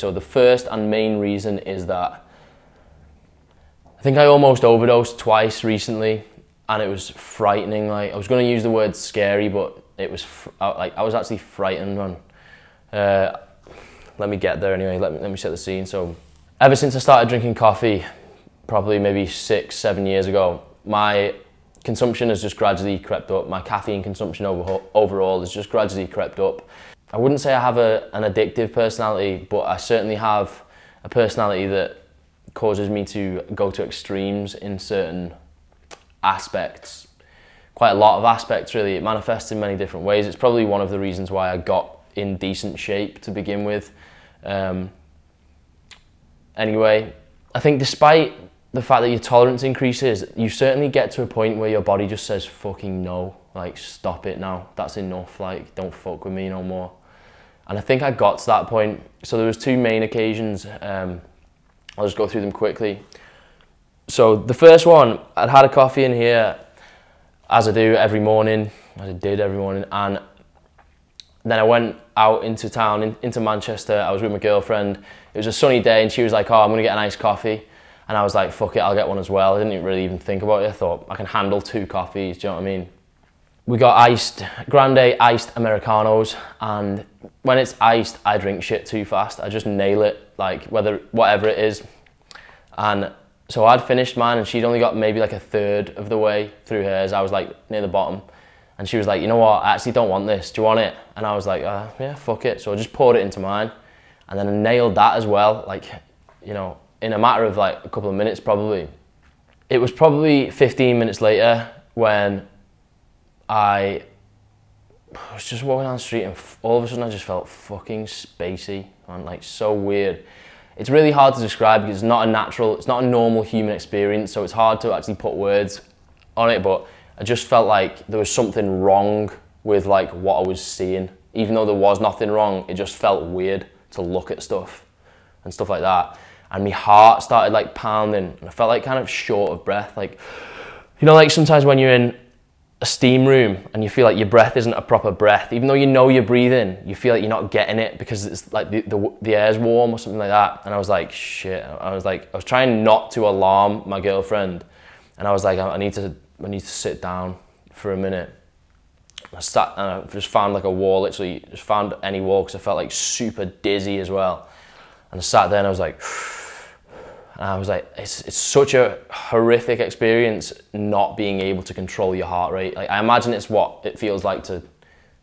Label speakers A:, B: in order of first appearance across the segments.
A: So the first and main reason is that I think I almost overdosed twice recently and it was frightening. Like I was going to use the word scary, but it was like I was actually frightened. Man. Uh, let me get there anyway. Let me, let me set the scene. So ever since I started drinking coffee, probably maybe six, seven years ago, my consumption has just gradually crept up. My caffeine consumption over, overall has just gradually crept up. I wouldn't say I have a, an addictive personality, but I certainly have a personality that causes me to go to extremes in certain aspects. Quite a lot of aspects, really. It manifests in many different ways. It's probably one of the reasons why I got in decent shape to begin with. Um, anyway, I think despite the fact that your tolerance increases, you certainly get to a point where your body just says fucking no, like stop it now, that's enough, like don't fuck with me no more. And I think I got to that point. So there was two main occasions. Um, I'll just go through them quickly. So the first one, I'd had a coffee in here, as I do every morning, as I did every morning, and then I went out into town, in, into Manchester. I was with my girlfriend. It was a sunny day, and she was like, "Oh, I'm gonna get a nice coffee," and I was like, "Fuck it, I'll get one as well." I didn't really even think about it. I thought I can handle two coffees. Do you know what I mean? We got iced, grande iced americanos, and when it's iced, I drink shit too fast. I just nail it, like whether whatever it is, and so I'd finished mine, and she'd only got maybe like a third of the way through hers. I was like near the bottom and she was like, you know what, I actually don't want this. Do you want it? And I was like, uh, yeah, fuck it. So I just poured it into mine. And then I nailed that as well. Like, you know, in a matter of like a couple of minutes probably. It was probably 15 minutes later when I was just walking down the street and all of a sudden I just felt fucking spacey and like so weird. It's really hard to describe because it's not a natural, it's not a normal human experience. So it's hard to actually put words on it, but I just felt like there was something wrong with like what I was seeing. Even though there was nothing wrong, it just felt weird to look at stuff and stuff like that. And my heart started like pounding and I felt like kind of short of breath. Like, you know, like sometimes when you're in a steam room and you feel like your breath isn't a proper breath, even though you know you're breathing, you feel like you're not getting it because it's like the, the, the air's warm or something like that. And I was like, shit. I was like, I was trying not to alarm my girlfriend. And I was like, I need to I need to sit down for a minute. I sat and I just found like a wall, literally just found any wall because I felt like super dizzy as well. And I sat there and I was like, and I was like, it's, it's such a horrific experience not being able to control your heart rate. Like I imagine it's what it feels like to,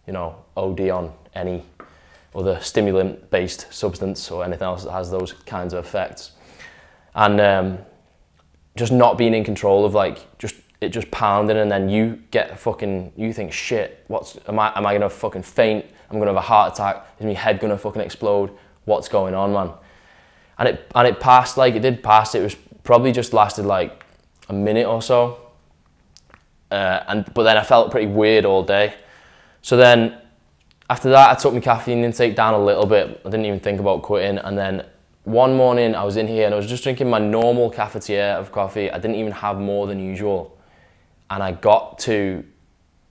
A: you know, OD on any other stimulant based substance or anything else that has those kinds of effects. And um, just not being in control of like just it just pounding and then you get fucking you think shit what's am I am I gonna fucking faint I'm gonna have a heart attack is my head gonna fucking explode what's going on man and it and it passed like it did pass. It was probably just lasted like a minute or so. Uh, and but then I felt pretty weird all day. So then after that I took my caffeine intake down a little bit. I didn't even think about quitting. And then one morning I was in here and I was just drinking my normal cafetiere of coffee. I didn't even have more than usual. And I got to,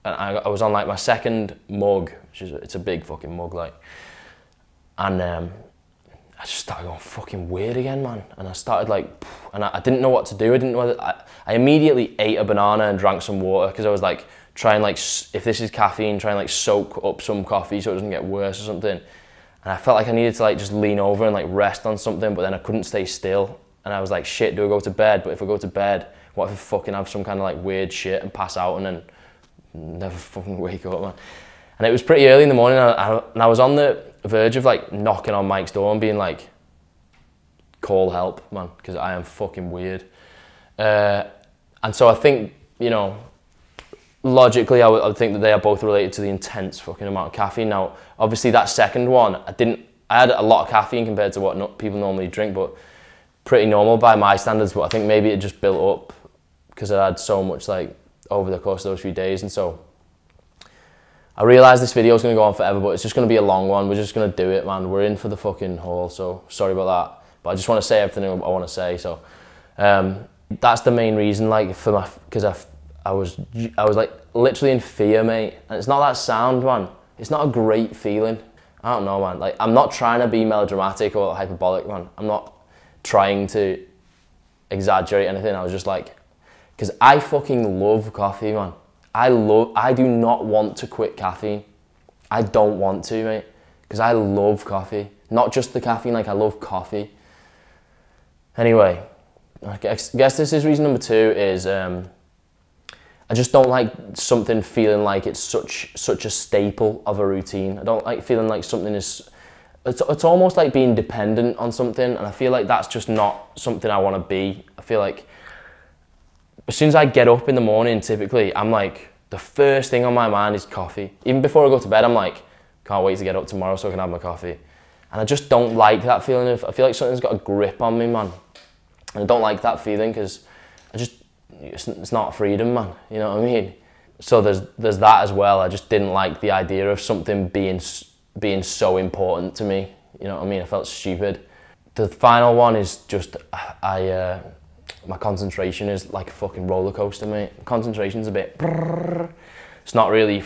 A: and I, I was on like my second mug, which is it's a big fucking mug, like, and um, I just started going fucking weird again, man. And I started like, and I, I didn't know what to do. I didn't know. I, I immediately ate a banana and drank some water because I was like, trying like, if this is caffeine, try and like soak up some coffee so it doesn't get worse or something. And I felt like I needed to like just lean over and like rest on something, but then I couldn't stay still. And I was like, shit, do I go to bed? But if I go to bed, what if I fucking have some kind of like weird shit and pass out and then never fucking wake up, man. And it was pretty early in the morning and I, and I was on the verge of like knocking on Mike's door and being like, call help, man, because I am fucking weird. Uh, and so I think, you know, logically, I would, would think that they are both related to the intense fucking amount of caffeine. Now, obviously, that second one, I didn't, I had a lot of caffeine compared to what no, people normally drink, but pretty normal by my standards. But I think maybe it just built up because I had so much like over the course of those few days and so I realised this video is going to go on forever but it's just going to be a long one we're just going to do it man we're in for the fucking haul so sorry about that but I just want to say everything I want to say so um, that's the main reason like for my because I, I was I was like literally in fear mate and it's not that sound man it's not a great feeling I don't know, man. Like, I'm not trying to be melodramatic or hyperbolic, man. I'm not trying to exaggerate anything. I was just like, because I fucking love coffee, man. I love, I do not want to quit caffeine. I don't want to, mate. Because I love coffee. Not just the caffeine, like I love coffee. Anyway, I guess, guess this is reason number two is um, I just don't like something feeling like it's such such a staple of a routine. I don't like feeling like something is it's, it's almost like being dependent on something and I feel like that's just not something I want to be. I feel like as soon as I get up in the morning typically I'm like the first thing on my mind is coffee. Even before I go to bed I'm like can't wait to get up tomorrow so I can have my coffee. And I just don't like that feeling of I feel like something's got a grip on me man. And I don't like that feeling because I just it's, it's not freedom, man. You know what I mean? So there's there's that as well. I just didn't like the idea of something being being so important to me. You know what I mean? I felt stupid. The final one is just I uh, my concentration is like a fucking roller coaster, mate. Concentration's a bit. It's not really.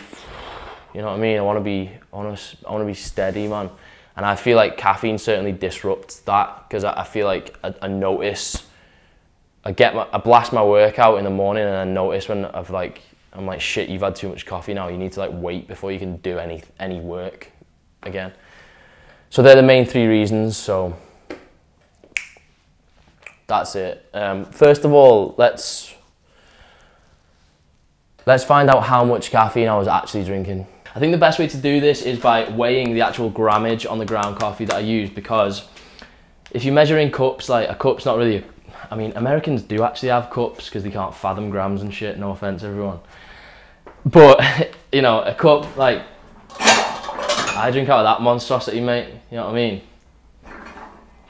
A: You know what I mean? I want to be honest. I want to be steady, man. And I feel like caffeine certainly disrupts that because I, I feel like I, I notice I get my, I blast my workout in the morning and I notice when I've like, I'm like, shit, you've had too much coffee now. You need to like wait before you can do any, any work again. So they're the main three reasons. So that's it. Um, first of all, let's, let's find out how much caffeine I was actually drinking. I think the best way to do this is by weighing the actual grammage on the ground coffee that I use because if you measure in cups, like a cup's not really a I mean, Americans do actually have cups because they can't fathom grams and shit. No offense, everyone. But you know, a cup like I drink out of that monstrosity, mate. You know what I mean?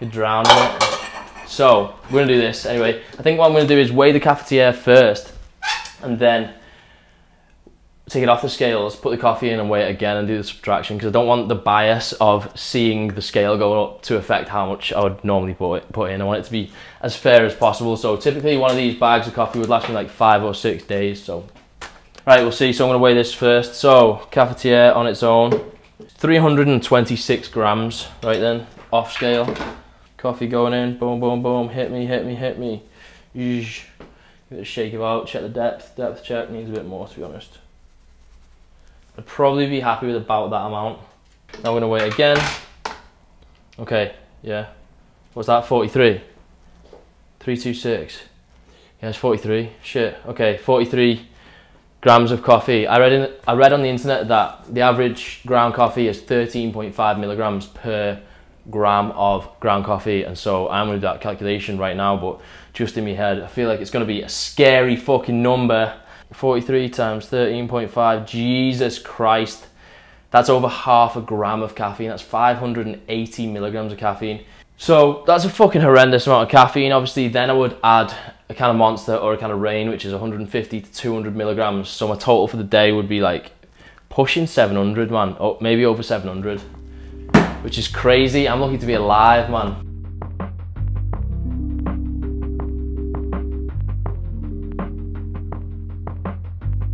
A: You drown in it. So we're gonna do this anyway. I think what I'm gonna do is weigh the cafetiere first, and then take it off the scales, put the coffee in and weigh it again and do the subtraction because I don't want the bias of seeing the scale go up to affect how much I would normally put, it, put in. I want it to be as fair as possible. So typically one of these bags of coffee would last me like five or six days. So, right, we'll see. So I'm to weigh this first. So cafetiere on its own, 326 grams, right then, off scale. Coffee going in, boom, boom, boom, hit me, hit me, hit me. It a shake about, check the depth. Depth check needs a bit more to be honest. I'd probably be happy with about that amount. Now I'm gonna wait again. Okay, yeah. What's that, 43? 326. Yeah, it's 43. Shit, okay, 43 grams of coffee. I read, in, I read on the internet that the average ground coffee is 13.5 milligrams per gram of ground coffee and so I'm gonna do that calculation right now but just in my head I feel like it's gonna be a scary fucking number 43 times 13.5, Jesus Christ. That's over half a gram of caffeine. That's 580 milligrams of caffeine. So that's a fucking horrendous amount of caffeine. Obviously, then I would add a kind of monster or a kind of Reign, which is 150 to 200 milligrams. So my total for the day would be like pushing 700, man. Oh, maybe over 700, which is crazy. I'm lucky to be alive, man.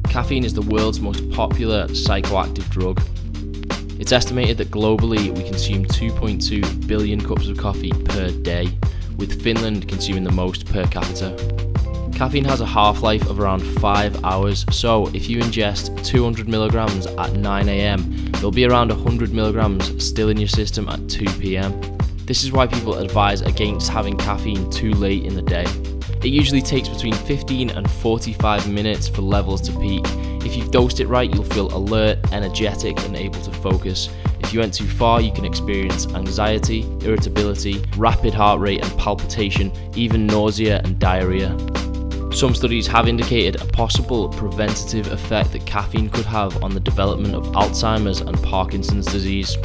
A: Caffeine is the world's most popular psychoactive drug. It's estimated that globally we consume 2.2 billion cups of coffee per day, with Finland consuming the most per capita. Caffeine has a half life of around 5 hours, so if you ingest 200 milligrams at 9am, there'll be around 100 milligrams still in your system at 2pm. This is why people advise against having caffeine too late in the day. It usually takes between 15 and 45 minutes for levels to peak. If you've dosed it right, you'll feel alert, energetic, and able to focus. If you went too far, you can experience anxiety, irritability, rapid heart rate and palpitation, even nausea and diarrhea. Some studies have indicated a possible preventative effect that caffeine could have on the development of Alzheimer's and Parkinson's disease.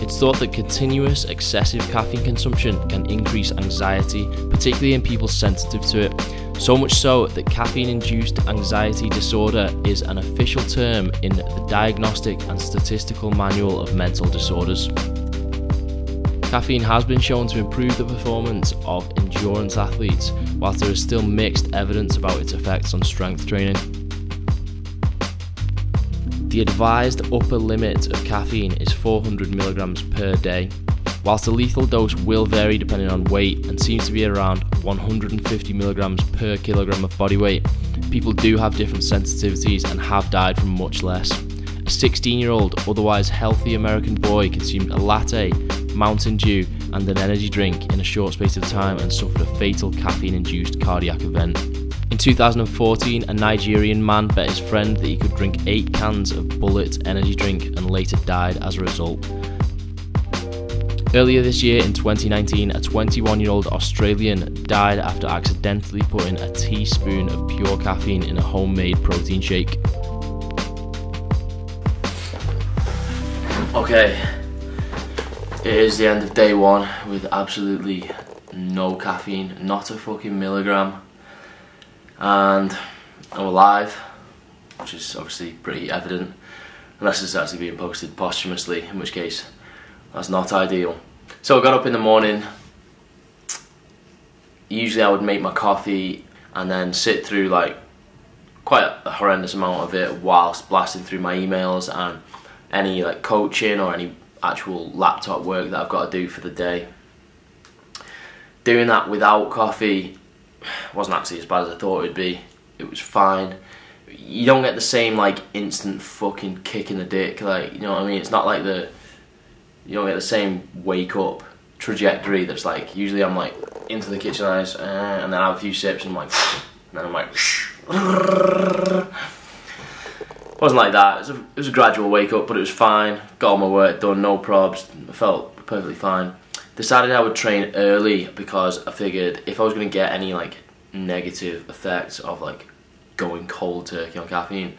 A: It's thought that continuous excessive caffeine consumption can increase anxiety, particularly in people sensitive to it. So much so that caffeine induced anxiety disorder is an official term in the Diagnostic and Statistical Manual of Mental Disorders. Caffeine has been shown to improve the performance of endurance athletes, whilst there is still mixed evidence about its effects on strength training. The advised upper limit of caffeine is 400 milligrams per day, whilst the lethal dose will vary depending on weight and seems to be around 150 milligrams per kilogram of body weight. People do have different sensitivities and have died from much less. A 16 year old, otherwise healthy American boy consumed a latte, Mountain Dew, and an energy drink in a short space of time and suffered a fatal caffeine induced cardiac event. In 2014, a Nigerian man bet his friend that he could drink 8 cans of Bullet energy drink and later died as a result. Earlier this year, in 2019, a 21 year old Australian died after accidentally putting a teaspoon of pure caffeine in a homemade protein shake. Okay, it is the end of day one with absolutely no caffeine, not a fucking milligram, and I'm alive, which is obviously pretty evident, unless it's actually being posted posthumously, in which case that's not ideal. So I got up in the morning. Usually I would make my coffee and then sit through like quite a horrendous amount of it whilst blasting through my emails and any like coaching or any actual laptop work that I've got to do for the day. Doing that without coffee wasn't actually as bad as I thought it would be. It was fine. You don't get the same like instant fucking kick in the dick, like you know what I mean. It's not like the you don't get the same wake up trajectory that's like usually I'm like into the kitchen eyes uh, and then I have a few sips and I'm like and then I'm like it wasn't like that it was, a, it was a gradual wake up but it was fine got all my work done no probs I felt perfectly fine decided I would train early because I figured if I was going to get any like negative effects of like going cold turkey on caffeine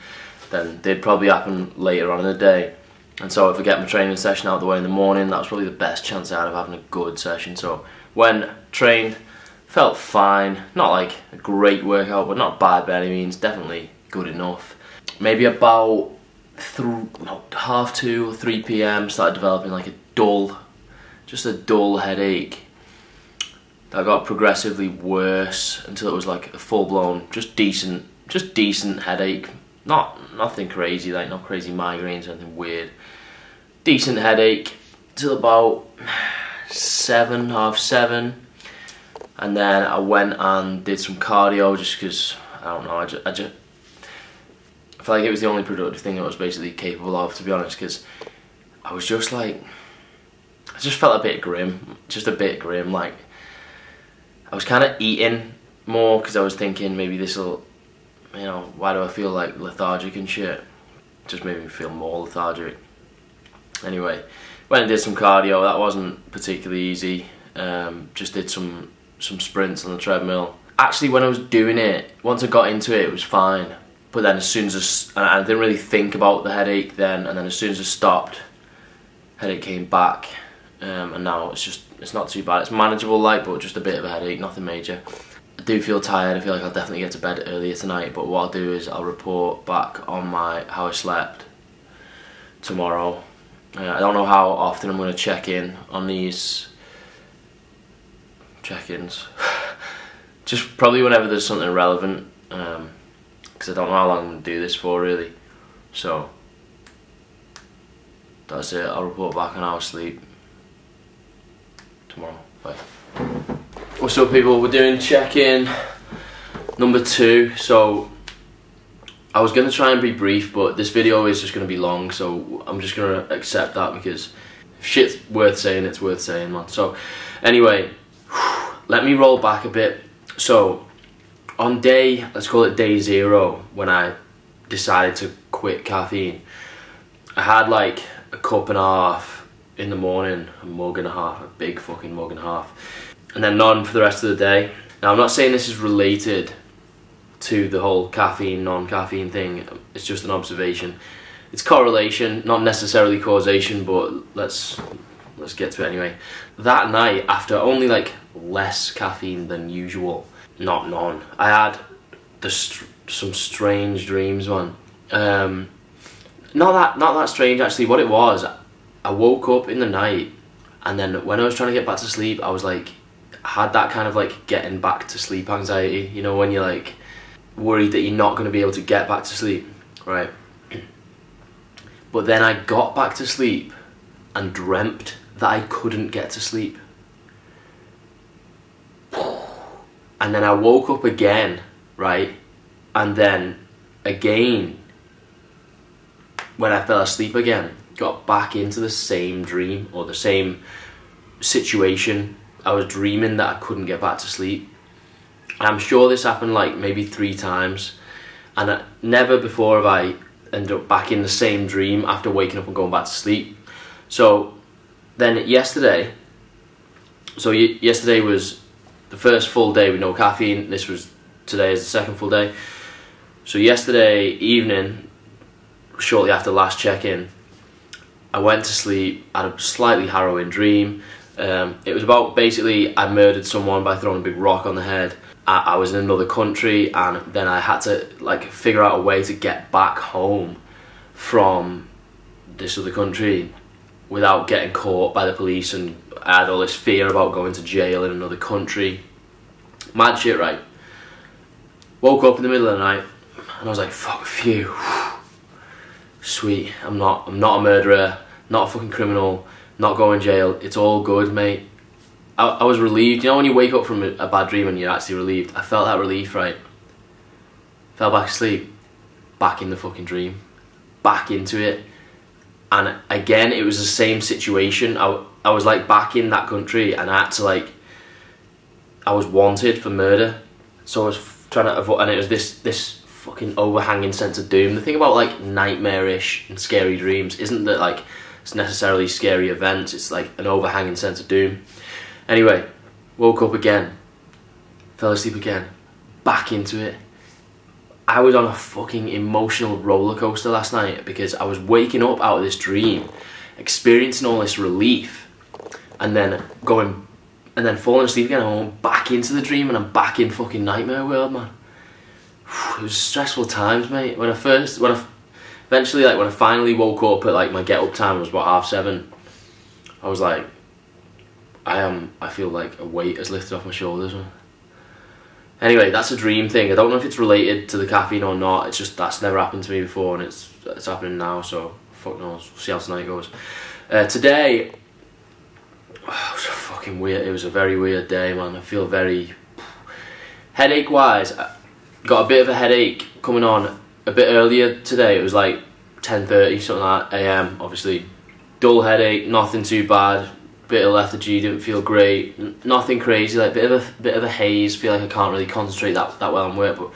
A: then they'd probably happen later on in the day and so if I get my training session out of the way in the morning, that was probably the best chance I had of having a good session. So when trained, felt fine. Not like a great workout, but not bad by any means. Definitely good enough. Maybe about no, half two or three p.m. started developing like a dull, just a dull headache. That got progressively worse until it was like a full blown, just decent, just decent headache. Not nothing crazy, like not crazy migraines or anything weird decent headache till about seven, half seven. And then I went and did some cardio just because, I don't know, I just, I just Like it was the only productive thing I was basically capable of, to be honest, because I was just like, I just felt a bit grim, just a bit grim, like, I was kind of eating more because I was thinking maybe this will, you know, why do I feel like lethargic and shit? Just made me feel more lethargic. Anyway, went and did some cardio. That wasn't particularly easy. Um, just did some some sprints on the treadmill. Actually, when I was doing it, once I got into it, it was fine. But then as soon as I, I didn't really think about the headache then, and then as soon as I stopped, headache came back, um, and now it's just it's not too bad. It's manageable, like, but just a bit of a headache, nothing major. I do feel tired. I feel like I'll definitely get to bed earlier tonight. But what I'll do is I'll report back on my how I slept tomorrow uh, I don't know how often I'm going to check in on these check-ins. Just probably whenever there's something relevant, because I don't know how long I'm going to do this for really. So that's it. I'll report back on our sleep tomorrow. Bye. What's up, people? We're doing check-in number two. So I was gonna try and be brief, but this video is just gonna be long, so I'm just gonna accept that because if shit's worth saying, it's worth saying, man. So, anyway, let me roll back a bit. So, on day, let's call it day zero, when I decided to quit caffeine, I had like a cup and a half in the morning, a mug and a half, a big fucking mug and a half, and then none for the rest of the day. Now, I'm not saying this is related to the whole caffeine, non-caffeine thing. It's just an observation. It's correlation, not necessarily causation, but let's let's get to it anyway. That night, after only like less caffeine than usual, not none, I had the some strange dreams, man. Um, not that not that strange actually. What it was, I woke up in the night, and then when I was trying to get back to sleep, I was like, had that kind of like getting back to sleep anxiety. You know, when you're like worried that you're not going to be able to get back to sleep, right? But then I got back to sleep and dreamt that I couldn't get to sleep. And then I woke up again, right? And then again, when I fell asleep again, got back into the same dream or the same situation. I was dreaming that I couldn't get back to sleep. I'm sure this happened like maybe three times. And I, never before have I ended up back in the same dream after waking up and going back to sleep. So then yesterday, so yesterday was the first full day with no caffeine. This was today is the second full day. So yesterday evening, shortly after last check-in, I went to sleep. I had a slightly harrowing dream. Um, it was about basically I murdered someone by throwing a big rock on the head. I, I was in another country, and then I had to like figure out a way to get back home from this other country without getting caught by the police and I had all this fear about going to jail in another country. Mad shit, right? Woke up in the middle of the night and I was like, fuck, phew. Sweet, I'm not, I'm not a murderer, not a fucking criminal, not going jail. It's all good, mate. I, I was relieved. You know when you wake up from a, a bad dream and you're actually relieved? I felt that relief, right? Fell back asleep, back in the fucking dream, back into it and again it was the same situation. I, I was like back in that country and I had to like I was wanted for murder. So I was trying to avoid and it was this this fucking overhanging sense of doom. The thing about like nightmarish and scary dreams isn't that like it's necessarily scary events. It's like an overhanging sense of doom. Anyway woke up again. Fell asleep again. Back into it I was on a fucking emotional roller coaster last night because I was waking up out of this dream, experiencing all this relief, and then going, and then falling asleep again. And I'm back into the dream, and I'm back in fucking nightmare world, man. It was stressful times, mate. When I first, when I, eventually, like when I finally woke up at like my get up time was about half seven. I was like, I am. I feel like a weight has lifted off my shoulders, man. Anyway, that's a dream thing. I don't know if it's related to the caffeine or not. It's just that's never happened to me before, and it's it's happening now. So fuck knows. We'll see how tonight goes. Uh, today, oh, it was fucking weird. It was a very weird day, man. I feel very headache wise. I got a bit of a headache coming on a bit earlier today. It was like 10:30 something like a.m. Obviously, dull headache, nothing too bad bit of lethargy, didn't feel great, nothing crazy, like bit of a bit of a haze. Feel like I can't really concentrate that that well on work, but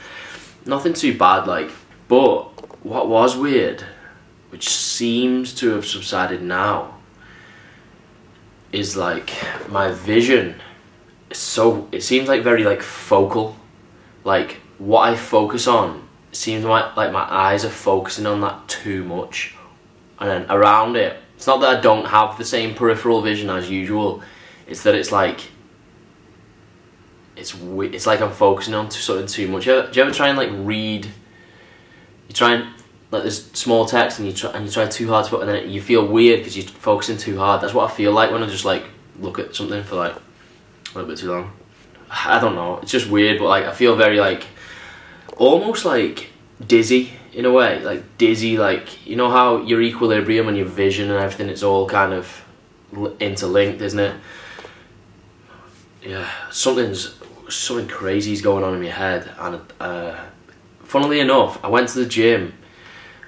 A: nothing too bad. Like, but what was weird, which seems to have subsided now, is like my vision. So it seems like very like focal, like what I focus on. Seems like like my eyes are focusing on that too much, and then around it it's not that I don't have the same peripheral vision as usual. It's that it's like it's it's like I'm focusing on something too much. Do you, ever, do you ever try and like read? You try and like there's small text and you try and you try too hard to, and then you feel weird because you're focusing too hard. That's what I feel like when I just like look at something for like a little bit too long. I don't know. It's just weird, but like I feel very like almost like dizzy in a way, like dizzy, like you know how your equilibrium and your vision and everything, it's all kind of interlinked, isn't it? Yeah, something's something crazy's going on in my head, and uh, funnily enough, I went to the gym,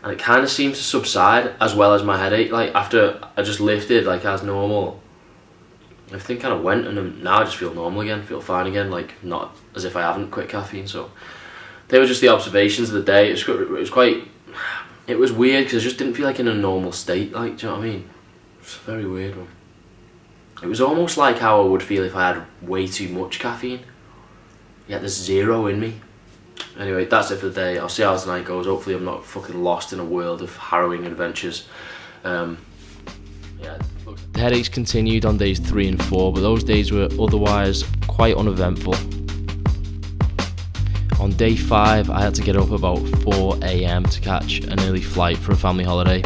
A: and it kind of seemed to subside as well as my headache. Like after I just lifted, like as normal, everything kind of went, and now I just feel normal again, feel fine again, like not as if I haven't quit caffeine. So they were just the observations of the day. It was, it was quite, it was weird because I just didn't feel like in a normal state. Like, do you know what I mean? It's a very weird one. It was almost like how I would feel if I had way too much caffeine. Yet there's zero in me. Anyway, that's it for the day. I'll see how tonight goes. Hopefully I'm not fucking lost in a world of harrowing adventures. Um, yeah.
B: The headaches continued on days three and four, but those days were otherwise quite uneventful. On day five, I had to get up about 4 am to catch an early flight for a family holiday,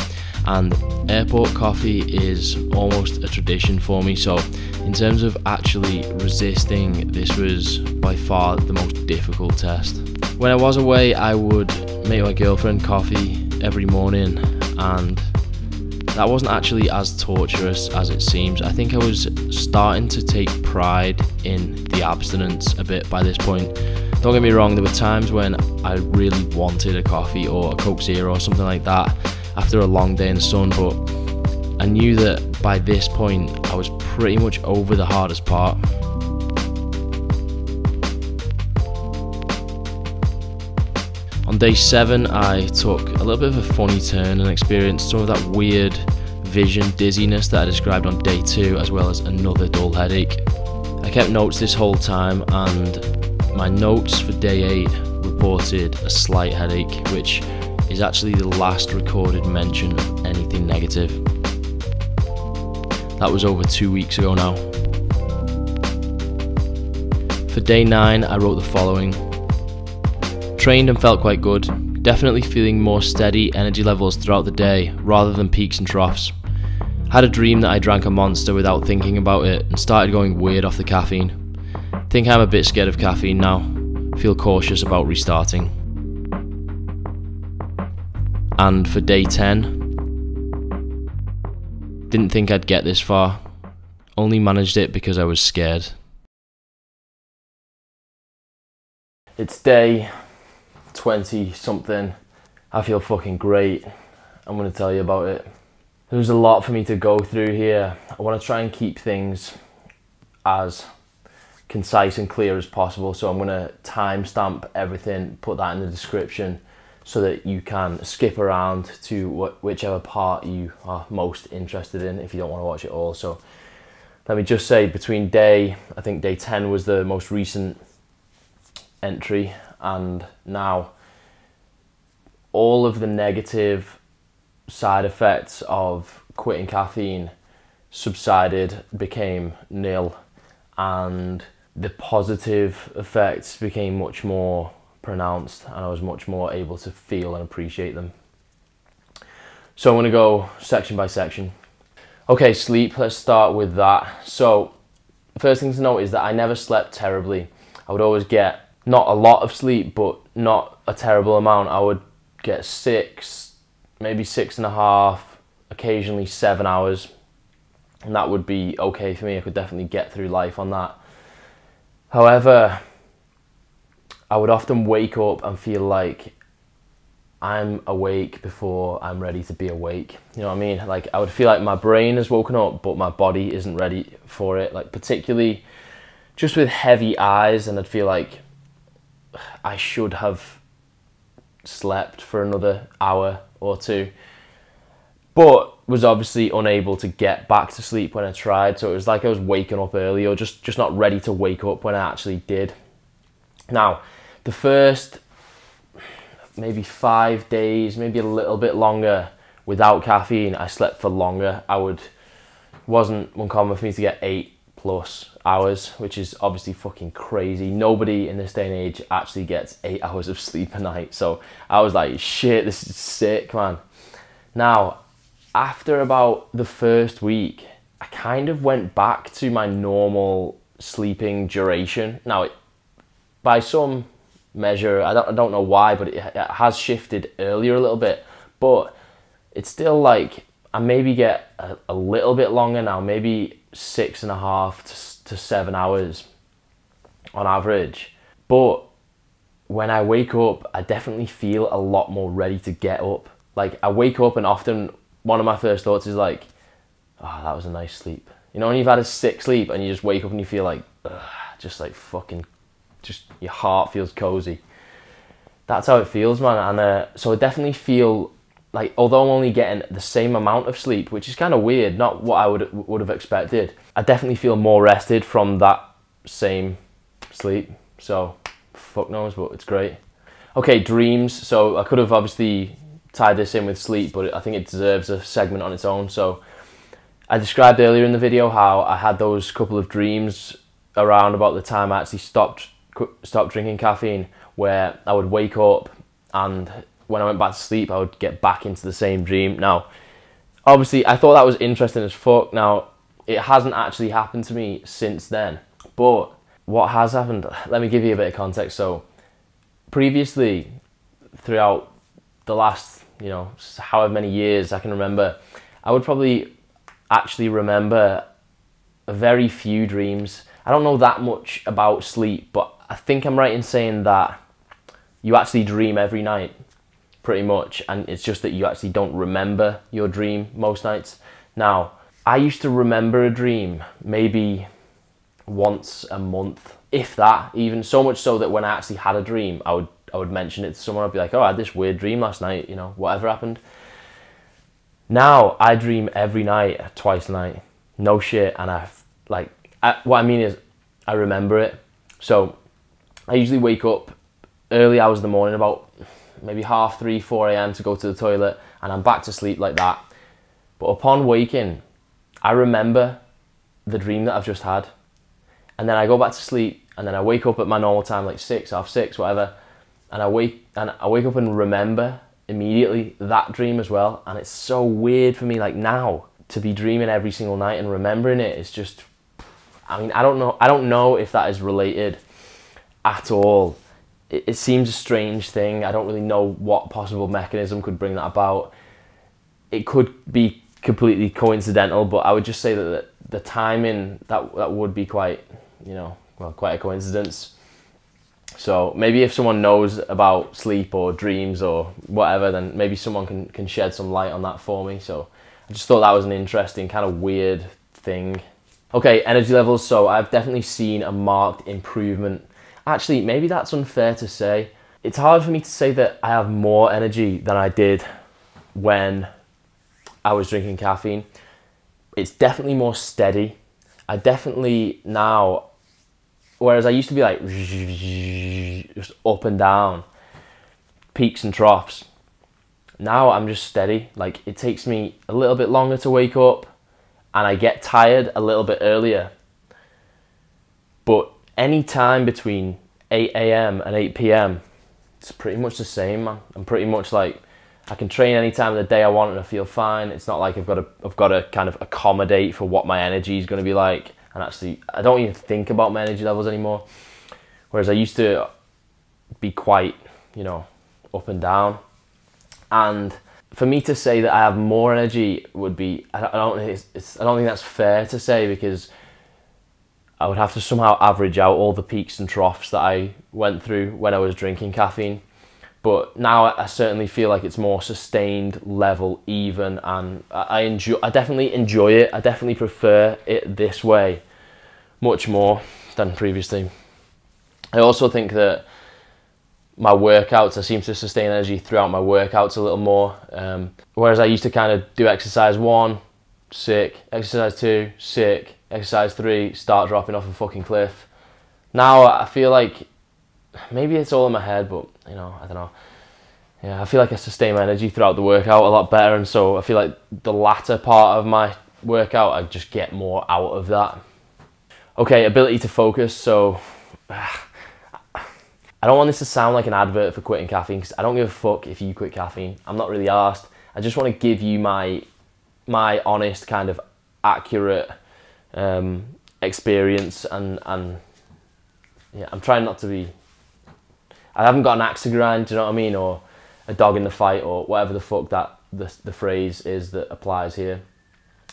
B: and airport coffee is almost a tradition for me. So, in terms of actually resisting, this was by far the most difficult test. When I was away, I would make my girlfriend coffee every morning, and that wasn't actually as torturous as it seems. I think I was starting to take pride in the abstinence a bit by this point. Don't get me wrong, there were times when I really wanted a coffee or a Coke Zero or something like that after a long day in the sun, but I knew that by this point I was pretty much over the hardest part. On day seven, I took a little bit of a funny turn and experienced some of that weird vision dizziness that I described on day two, as well as another dull headache. I kept notes this whole time, and my notes for day eight reported a slight headache, which is actually the last recorded mention of anything negative. That was over two weeks ago now. For day nine, I wrote the following Trained and felt quite good. Definitely feeling more steady energy levels throughout the day rather than peaks and troughs. Had a dream that I drank a monster without thinking about it and started going weird off the caffeine. Think I'm a bit scared of caffeine now. Feel cautious about restarting. And for day 10, didn't think I'd get this far. Only managed it because I was scared.
A: It's day 20 something. I feel fucking great. I'm to tell you about it. There's a lot for me to go through here. I want to try and keep things as concise and clear as possible. So I'm going to timestamp everything, put that in the description so that you can skip around to wh- whichever part you are most interested in if you don't want to watch it all. So let me just say between day, I think day 10 was the most recent entry and now all of the negative side effects of quitting caffeine subsided, became nil, and the positive effects became much more pronounced, and I was much more able to feel and appreciate them. So I'm going to go section by section. Okay, sleep, let's start with that. So, first thing to note is that I never slept terribly. I would always get not a lot of sleep, but not a terrible amount. I would get six, maybe six and a half, occasionally seven hours, and that would be okay for me. I could definitely get through life on that. However, I would often wake up and feel like I'm awake before I'm ready to be awake. You know what I mean? Like I would feel like my brain has woken up, but my body isn't ready for it. Like particularly just with heavy eyes, and I'd feel like I should have slept for another hour or two, but was obviously unable to get back to sleep when I tried. So it was like I was waking up early or just, just not ready to wake up when I actually did. Now, the first maybe five days, maybe a little bit longer without caffeine, I slept for longer. I would wasn't uncommon for me to get eight plus hours, which is obviously fucking crazy. Nobody in this day and age actually gets eight hours of sleep a night. So I was like, shit, this is sick, man. Now, after about the first week, I kind of went back to my normal sleeping duration. Now, it, by some measure, I don't, I don't know why, but it, it has shifted earlier a little bit. But it's still like I maybe get a, a little bit longer now, maybe six and a half to, to seven hours on average. But when I wake up, I definitely feel a lot more ready to get up. Like I wake up and often one of my first thoughts is like, oh, that was a nice sleep. You know, when you've had a sick sleep and you just wake up and you feel like, just like fucking, just your heart feels cozy. That's how it feels, man. And uh, so I definitely feel like although I'm only getting the same amount of sleep, which is kind of weird, not what I would would have expected. I definitely feel more rested from that same sleep. So fuck knows, but it's great. Okay, dreams. So I could have obviously tied this in with sleep, but I think it deserves a segment on its own. So I described earlier in the video how I had those couple of dreams around about the time I actually stopped stopped drinking caffeine, where I would wake up and when I went back to sleep, I would get back into the same dream. Now, obviously, I thought that was interesting as fuck. Now, it hasn't actually happened to me since then. But what has happened, let me give you a bit of context. So, previously, throughout the last, you know, however many years I can remember, I would probably actually remember a very few dreams. I don't know that much about sleep, but I think I'm right in saying that you actually dream every night, pretty much, and it's just that you actually don't remember your dream most nights. Now, I used to remember a dream maybe once a month, if that, even so much so that when I actually had a dream, I would I would mention it to someone. I'd be like, "Oh, I had this weird dream last night. You know, whatever happened." Now I dream every night, twice a night, no shit, and I like I, what I mean is I remember it. So I usually wake up early hours of the morning, about maybe half three, four a.m. to go to the toilet, and I'm back to sleep like that. But upon waking, I remember the dream that I've just had, and then I go back to sleep, and then I wake up at my normal time, like six, half six, whatever, and I wake and I wake up and remember immediately that dream as well. And it's so weird for me, like now, to be dreaming every single night and remembering it. It's just, I mean, I don't know. I don't know if that is related at all. It, it seems a strange thing. I don't really know what possible mechanism could bring that about. It could be completely coincidental, but I would just say that the, the timing that that would be quite, you know, well, quite a coincidence. So maybe if someone knows about sleep or dreams or whatever, then maybe someone can, can shed some light on that for me. So I just thought that was an interesting, kind of weird thing. Okay, energy levels. So I've definitely seen a marked improvement. Actually, maybe that's unfair to say. It's hard for me to say that I have more energy than I did when I was drinking caffeine. It's definitely more steady. I definitely now Whereas I used to be like just up and down, peaks and troughs. Now I'm just steady. Like it takes me a little bit longer to wake up and I get tired a little bit earlier. But any time between 8 a.m. and 8 p.m., it's pretty much the same, man. I'm pretty much like I can train any time of the day I want and I feel fine. It's not like I've got to I've got to kind of accommodate for what my energy is going to be like and actually I don't even think about my energy levels anymore. Whereas I used to be quite, you know, up and down. And for me to say that I have more energy would be I don't it's, it's, I don't think that's fair to say because I would have to somehow average out all the peaks and troughs that I went through when I was drinking caffeine. But now I certainly feel like it's more sustained, level, even, and I enjoy. I definitely enjoy it. I definitely prefer it this way, much more than previously. I also think that my workouts, I seem to sustain energy throughout my workouts a little more. Um, whereas I used to kind of do exercise one, sick, exercise two, sick, exercise three, start dropping off a fucking cliff. Now I feel like maybe it's all in my head, but you know, I don't know. Yeah, I feel like I sustain my energy throughout the workout a lot better, and so I feel like the latter part of my workout, I just get more out of that. Okay, ability to focus. So I don't want this to sound like an advert for quitting caffeine because I don't give a fuck if you quit caffeine. I'm not really asked. I just want to give you my my honest kind of accurate um, experience and and yeah, I'm trying not to be I haven't got an axe to grind, do you know what I mean? Or a dog in the fight or whatever the fuck that the, the phrase is that applies here.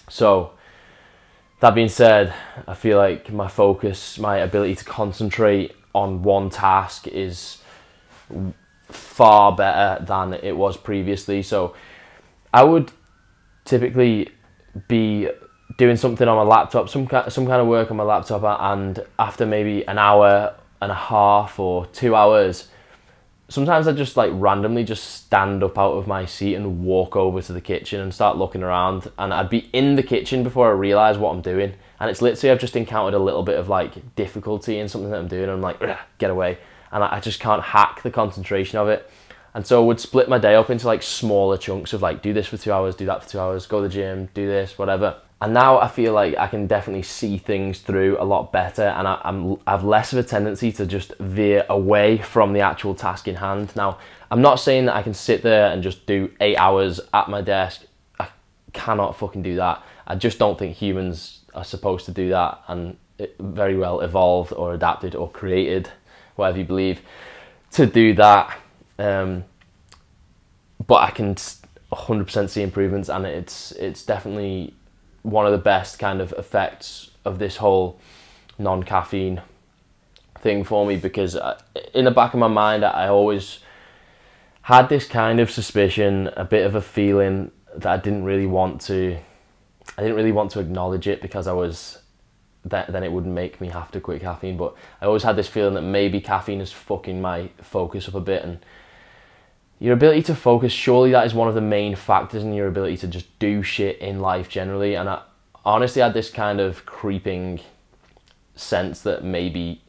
A: So, that being said, I feel like my focus, my ability to concentrate on one task is far better than it was previously. So, I would typically be doing something on my laptop, some some kind of work on my laptop, and after maybe an hour and a half or two hours, sometimes I just like randomly just stand up out of my seat and walk over to the kitchen and start looking around. And I'd be in the kitchen before I realise what I'm doing. And it's literally I've just encountered a little bit of like difficulty in something that I'm doing. And I'm like, get away. And I just can't hack the concentration of it. And so I would split my day up into like smaller chunks of like do this for two hours, do that for two hours, go to the gym, do this, whatever and now I feel like I can definitely see things through a lot better, and I, am I have less of a tendency to just veer away from the actual task in hand. Now, I'm not saying that I can sit there and just do eight hours at my desk. I cannot fucking do that. I just don't think humans are supposed to do that, and very well evolved or adapted or created, whatever you believe, to do that. Um, but I can 100% see improvements, and it's it's definitely one of the best kind of effects of this whole non caffeine thing for me because uh, in the back of my mind, I always had this kind of suspicion, a bit of a feeling that I didn't really want to. I didn't really want to acknowledge it because I was that then it would make me have to quit caffeine. But I always had this feeling that maybe caffeine is fucking my focus up a bit and your ability to focus surely that is one of the main factors in your ability to just do shit in life generally and i honestly had this kind of creeping sense that maybe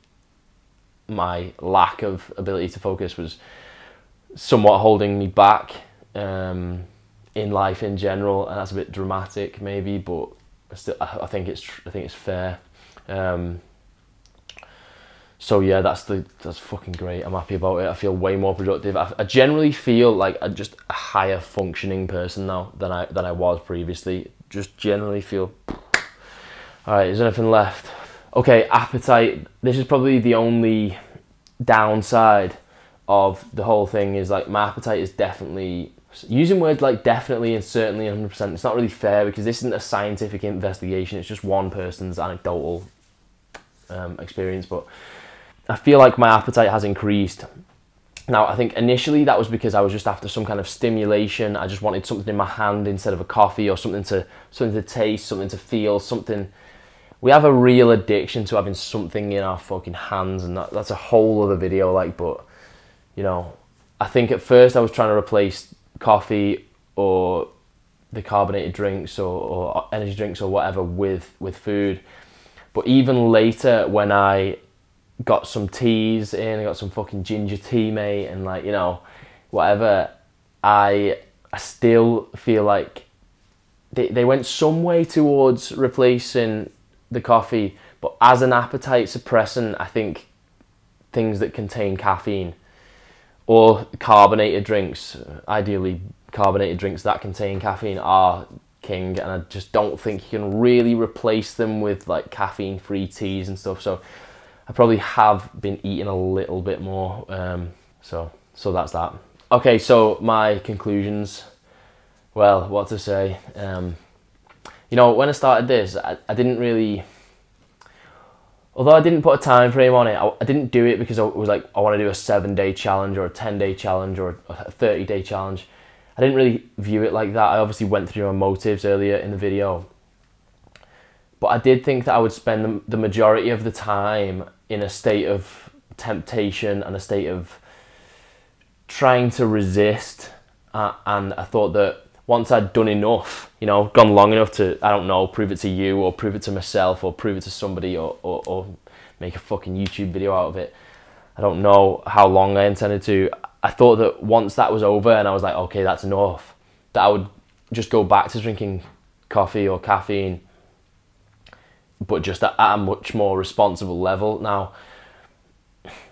A: my lack of ability to focus was somewhat holding me back um, in life in general and that's a bit dramatic maybe but I still i think it's i think it's fair. Um, so yeah, that's the that's fucking great. I'm happy about it. I feel way more productive. I, I generally feel like I'm just a higher functioning person now than I than I was previously. Just generally feel. All right, is there anything left? Okay, appetite. This is probably the only downside of the whole thing. Is like my appetite is definitely using words like definitely and certainly 100%. It's not really fair because this isn't a scientific investigation. It's just one person's anecdotal um, experience, but I feel like my appetite has increased. Now, I think initially that was because I was just after some kind of stimulation. I just wanted something in my hand instead of a coffee or something to something to taste, something to feel, something. We have a real addiction to having something in our fucking hands, and that, that's a whole other video. Like, but you know, I think at first I was trying to replace coffee or the carbonated drinks or, or energy drinks or whatever with with food. But even later, when I got some teas in, I got some fucking ginger tea, mate, and like, you know, whatever. I, I still feel like they, they went some way towards replacing the coffee, but as an appetite suppressant, I think things that contain caffeine or carbonated drinks, ideally carbonated drinks that contain caffeine are king and I just don't think you can really replace them with like caffeine free teas and stuff so I probably have been eating a little bit more. Um, so so that's that. Okay, so my conclusions. Well, what to say? Um, you know, when I started this, I, I didn't really. Although I didn't put a time frame on it, I, I didn't do it because I was like, I want to do a seven day challenge or a 10 day challenge or a 30 day challenge. I didn't really view it like that. I obviously went through my motives earlier in the video. But I did think that I would spend the, the majority of the time in a state of temptation and a state of trying to resist. Uh, and I thought that once I'd done enough, you know, gone long enough to, I don't know, prove it to you or prove it to myself or prove it to somebody or, or, or make a fucking YouTube video out of it. I don't know how long I intended to. I thought that once that was over and I was like, okay, that's enough, that I would just go back to drinking coffee or caffeine but just at, a much more responsible level. Now,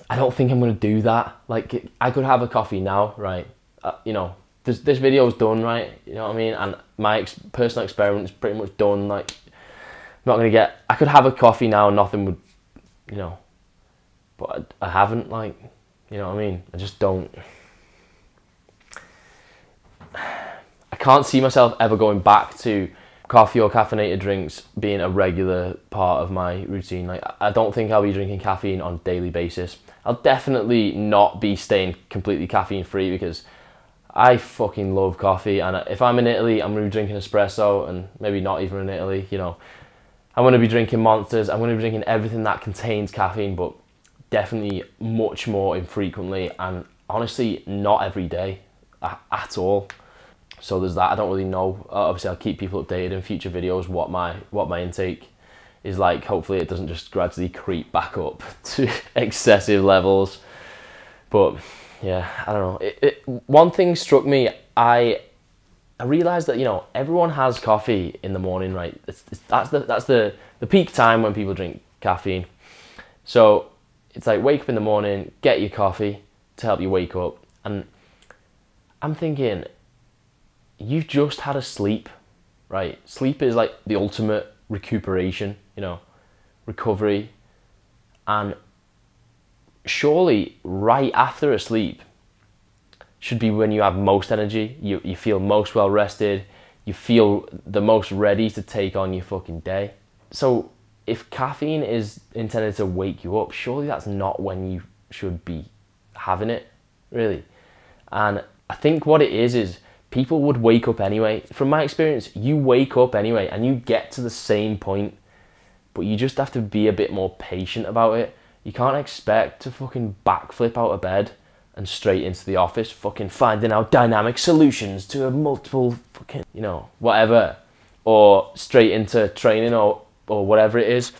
A: I don't think I'm going to do that. Like, I could have a coffee now, right? Uh, you know, this this video's done, right? You know what I mean? And my ex- personal experiment is pretty much done. Like, I'm not going to get. I could have a coffee now, and nothing would, you know. But I, I haven't. Like, you know what I mean? I just don't. I can't see myself ever going back to coffee or caffeinated drinks being a regular part of my routine. Like I don't think I'll be drinking caffeine on a daily basis. I'll definitely not be staying completely caffeine free because I fucking love coffee and if I'm in Italy, I'm gonna be drinking espresso and maybe not even in Italy, you know. I'm gonna be drinking monsters, I'm gonna be drinking everything that contains caffeine, but definitely much more infrequently and honestly not every day at all so there's that. I don't really know. Uh, obviously, I'll keep people updated in future videos what my what my intake is like. Hopefully, it doesn't just gradually creep back up to excessive levels. But yeah, I don't know. It, it, one thing struck me. I I realized that you know everyone has coffee in the morning, right? It's, it's, that's the that's the the peak time when people drink caffeine. So it's like wake up in the morning, get your coffee to help you wake up, and I'm thinking you've just had a sleep, right? Sleep is like the ultimate recuperation, you know, recovery. And surely, right after a sleep, should be when you have most energy, you, you feel most well rested, you feel the most ready to take on your fucking day. So if caffeine is intended to wake you up, surely that's not when you should be having it, really. And I think what it is is people would wake up anyway. From my experience, you wake up anyway and you get to the same point, but you just have to be a bit more patient about it. You can't expect to fucking backflip out of bed and straight into the office, fucking finding out dynamic solutions to a multiple fucking, you know, whatever, or straight into training or, or whatever it is.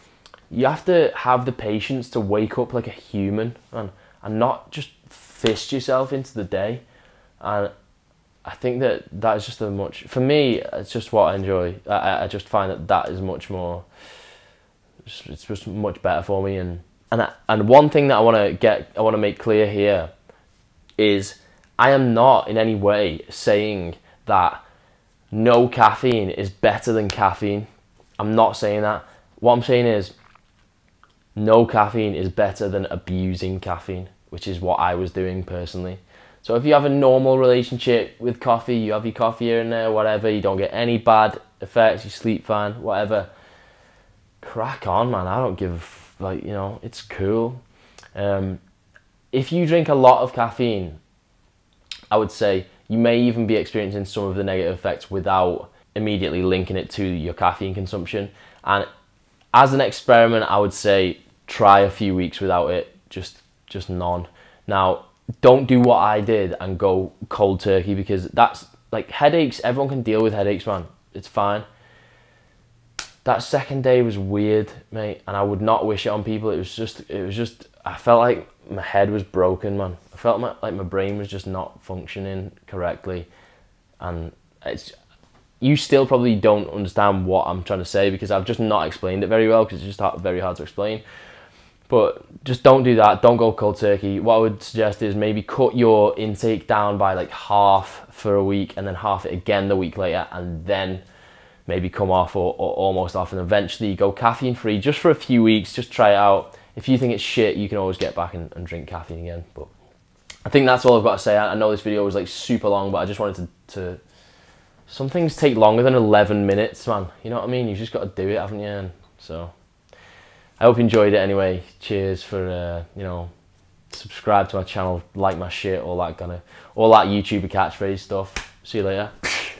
A: You have to have the patience to wake up like a human and, and not just fist yourself into the day. And I think that that is just a much, for me, it's just what I enjoy. I, I just find that that is much more, it's just much better for me. And, and, I, and one thing that I want to get, I want to make clear here is I am not in any way saying that no caffeine is better than caffeine. I'm not saying that. What I'm saying is no caffeine is better than abusing caffeine, which is what I was doing personally. So if you have a normal relationship with coffee, you have your coffee here and there, whatever, you don't get any bad effects, you sleep fine, whatever, crack on, man. I don't give, like, you know, it's cool. Um, if you drink a lot of caffeine, I would say you may even be experiencing some of the negative effects without immediately linking it to your caffeine consumption. And as an experiment, I would say try a few weeks without it, just just none. Now, don't do what I did and go cold turkey because that's like headaches. Everyone can deal with headaches, man. It's fine. That second day was weird, mate, and I would not wish it on people. It was just, it was just. I felt like my head was broken, man. I felt my, like my brain was just not functioning correctly, and it's. You still probably don't understand what I'm trying to say because I've just not explained it very well because it's just very hard to explain. But just don't do that. Don't go cold turkey. What I would suggest is maybe cut your intake down by like half for a week and then half it again the week later and then maybe come off or, or almost off and eventually go caffeine free just for a few weeks. Just try it out. If you think it's shit, you can always get back and, and drink caffeine again. But I think that's all I've got to say. I, I know this video was like super long, but I just wanted to, to some things take longer than 11 minutes, man. You know what I mean? You've just got to do it, haven't you? And so I hope you enjoyed it anyway. Cheers for uh, you know, subscribe to my channel, like my shit, all that kind of, all that YouTuber catchphrase stuff. See you later.